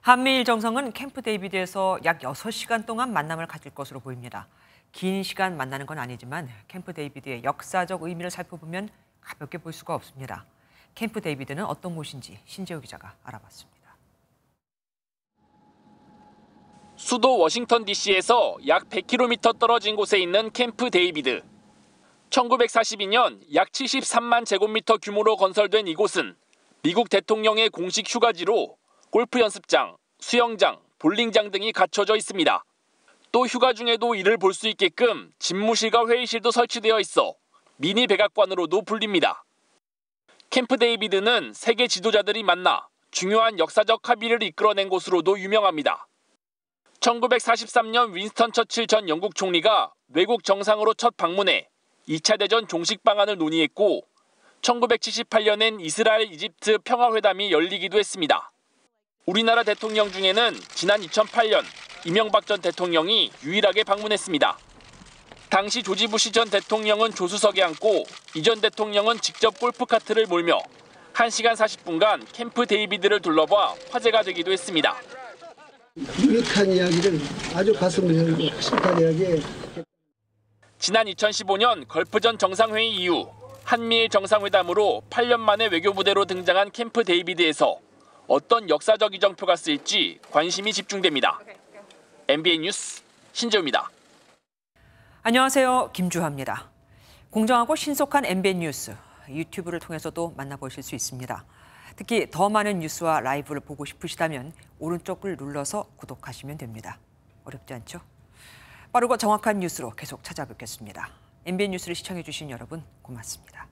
한미일 정상은 캠프 데이비드에서 약 6시간 동안 만남을 가질 것으로 보입니다. 긴 시간 만나는 건 아니지만 캠프 데이비드의 역사적 의미를 살펴보면 가볍게 볼 수가 없습니다. 캠프 데이비드는 어떤 곳인지 신재우 기자가 알아봤습니다. 수도 워싱턴 DC에서 약 100km 떨어진 곳에 있는 캠프 데이비드. 1942년 약 73만 제곱미터 규모로 건설된 이곳은 미국 대통령의 공식 휴가지로 골프 연습장, 수영장, 볼링장 등이 갖춰져 있습니다. 또 휴가 중에도 이를 볼 수 있게끔 집무실과 회의실도 설치되어 있어 미니 백악관으로도 불립니다. 캠프 데이비드는 세계 지도자들이 만나 중요한 역사적 합의를 이끌어낸 곳으로도 유명합니다. 1943년 윈스턴 처칠 전 영국 총리가 외국 정상으로 첫 방문해 2차 대전 종식 방안을 논의했고 1978년엔 이스라엘 이집트 평화회담이 열리기도 했습니다. 우리나라 대통령 중에는 지난 2008년 이명박 전 대통령이 유일하게 방문했습니다. 당시 조지 부시 전 대통령은 조수석에 앉고 이 전 대통령은 직접 골프카트를 몰며 1시간 40분간 캠프 데이비드를 둘러봐 화제가 되기도 했습니다. 유익한 이야기를 아주 가슴을 열고 심한 이야기 지난 2015년 걸프전 정상회의 이후 한미일 정상회담으로 8년 만에 외교부대로 등장한 캠프 데이비드에서 어떤 역사적 이정표가 쓰일지 관심이 집중됩니다. MBN 뉴스 신재우입니다. 안녕하세요. 김주하입니다. 공정하고 신속한 MBN 뉴스 유튜브를 통해서도 만나보실 수 있습니다. 특히 더 많은 뉴스와 라이브를 보고 싶으시다면 오른쪽을 눌러서 구독하시면 됩니다. 어렵지 않죠? 빠르고 정확한 뉴스로 계속 찾아뵙겠습니다. MBN 뉴스를 시청해주신 여러분 고맙습니다.